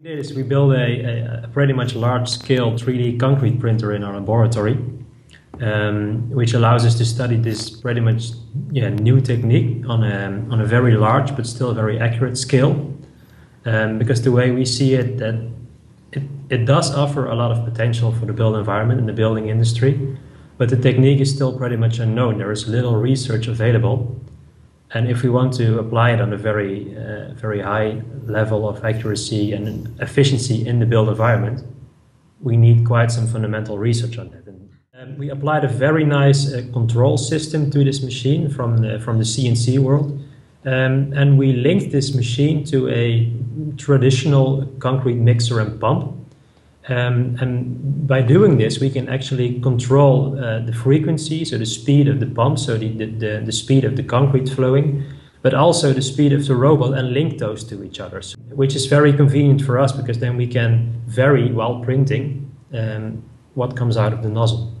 We did is we built a, a pretty much large-scale 3D concrete printer in our laboratory, um, which allows us to study this pretty much yeah, new technique on a, on a very large but still very accurate scale. Um, because the way we see it, that it, it does offer a lot of potential for the built environment and the building industry, but the technique is still pretty much unknown. There is little research available. And if we want to apply it on a very, uh, very high level of accuracy and efficiency in the built environment, we need quite some fundamental research on that. And um, we applied a very nice uh, control system to this machine from the, from the CNC world. Um, and we linked this machine to a traditional concrete mixer and pump. Um, and by doing this, we can actually control uh, the frequency, so the speed of the pump, so the, the, the, speed of the concrete flowing, but also the speed of the robot and link those to each other, which is very convenient for us because then we can vary while printing um, what comes out of the nozzle.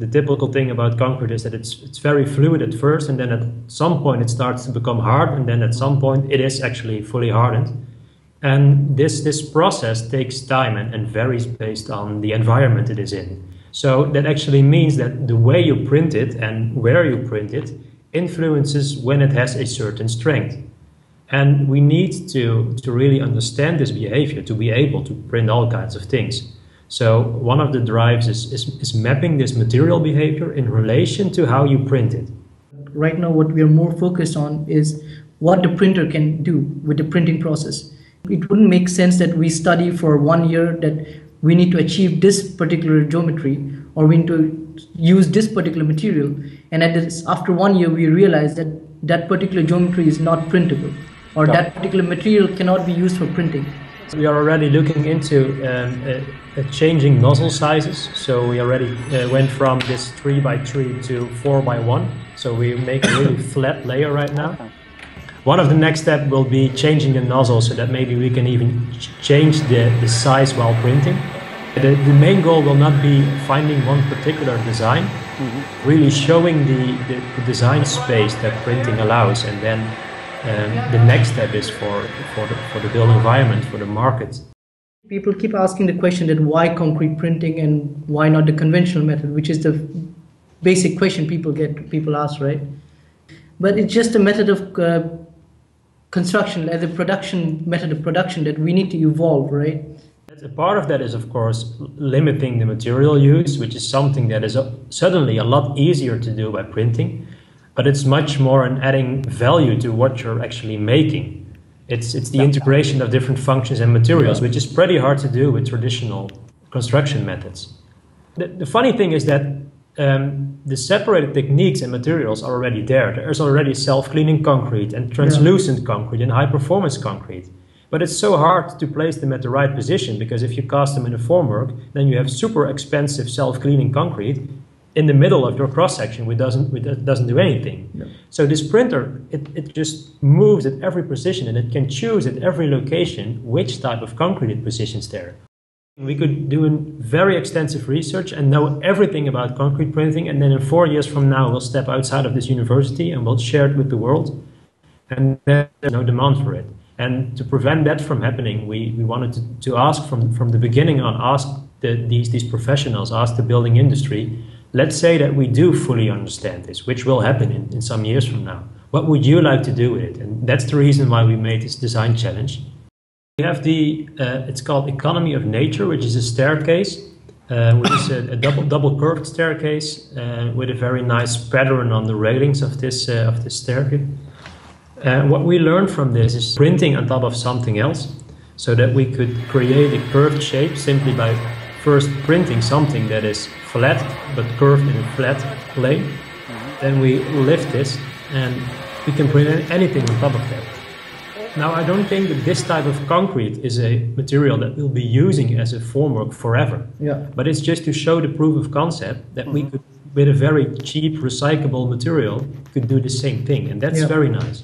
The typical thing about concrete is that it's, it's very fluid at first, and then at some point it starts to become hard, and then at some point it is actually fully hardened. And this, this process takes time and, and varies based on the environment it is in. So that actually means that the way you print it and where you print it influences when it has a certain strength. And we need to, to really understand this behavior to be able to print all kinds of things. So one of the drives is, is, is mapping this material behavior in relation to how you print it. Right now, what we are more focused on is what the printer can do with the printing process it wouldn't make sense that we study for one year that we need to achieve this particular geometry or we need to use this particular material and at this, after one year we realize that that particular geometry is not printable or no. that particular material cannot be used for printing. We are already looking into um, uh, uh, changing nozzle sizes. So we already uh, went from this 3 by 3 to 4 by 1 So we make a really flat layer right now. One of the next steps will be changing the nozzle so that maybe we can even change the, the size while printing. The, the main goal will not be finding one particular design, mm-hmm. really showing the, the, the, design space that printing allows. And then um, the next step is for, for, the, for the built environment, for the market. People keep asking the question that why concrete printing and why not the conventional method, which is the basic question people get, people ask, right? But it's just a method of uh, construction, as a production method of production that we need to evolve, right? A part of that is, of course, limiting the material use, which is something that is suddenly a lot easier to do by printing, but it's much more in adding value to what you're actually making. It's, it's the integration of different functions and materials, which is pretty hard to do with traditional construction methods. The, the funny thing is that um, the separated techniques and materials are already there. There's already self-cleaning concrete and translucent yeah. concrete and high-performance concrete. But it's so hard to place them at the right position because if you cast them in a formwork, then you have super expensive self-cleaning concrete in the middle of your cross-section which doesn't, which doesn't do anything. Yeah. So this printer, it, it just moves at every position and it can choose at every location which type of concrete it positions there. We could do very extensive research and know everything about concrete printing, and then in four years from now, we'll step outside of this university and we'll share it with the world. And there's no demand for it. And to prevent that from happening, we, we wanted to, to ask from, from the beginning on, ask the, these, these professionals, ask the building industry, let's say that we do fully understand this, which will happen in, in some years from now. What would you like to do with it? And that's the reason why we made this design challenge. We have the, uh, it's called Economy of Nature, which is a staircase, uh, which is a, a, double, double curved staircase uh, with a very nice pattern on the railings of this, uh, of this staircase. Uh, what we learned from this is printing on top of something else so that we could create a curved shape simply by first printing something that is flat but curved in a flat plane. Mm-hmm. Then we lift this and we can print anything on top of that. Now, I don't think that this type of concrete is a material that we'll be using as a formwork forever. Yeah. But it's just to show the proof of concept that mm-hmm. we could, with a very cheap recyclable material, could do the same thing, and that's yeah. very nice.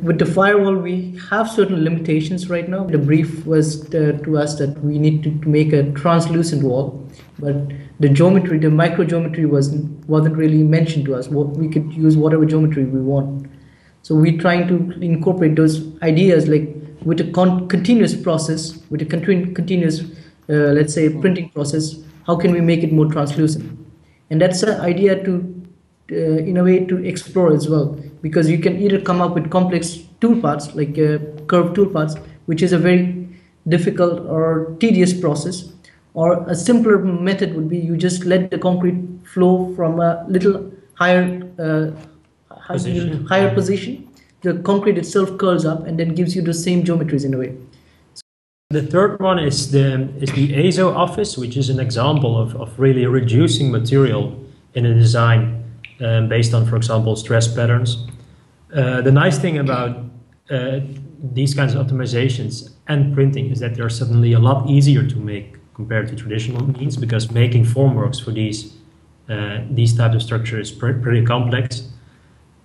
With the firewall, we have certain limitations right now. The brief was to, to us that we need to, to make a translucent wall, but the geometry, the micro geometry, was wasn't really mentioned to us. We could use whatever geometry we want So we're trying to incorporate those ideas like with a con- continuous process, with a continu- continuous, uh, let's say, printing process. How can we make it more translucent? And that's an idea to, uh, in a way, to explore as well, because you can either come up with complex tool paths like uh, curved tool paths, which is a very difficult or tedious process, or a simpler method would be you just let the concrete flow from a little higher uh, Position. higher position. The concrete itself curls up and then gives you the same geometries in a way. The third one is the is the ASO office, which is an example of, of really reducing material in a design um, based on, for example, stress patterns. Uh, the nice thing about uh, these kinds of optimizations and printing is that they're suddenly a lot easier to make compared to traditional means because making formworks for these uh, these types of structures is pre- pretty complex.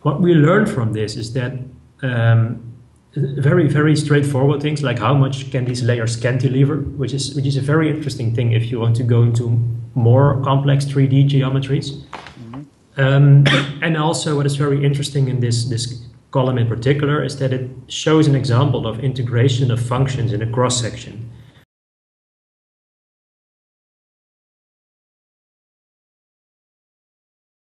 What we learned from this is that um, very very straightforward things like how much can these layers cantilever, which is which is a very interesting thing if you want to go into more complex 3D geometries. Um, and also, what is very interesting in this this column in particular is that it shows an example of integration of functions in a cross section.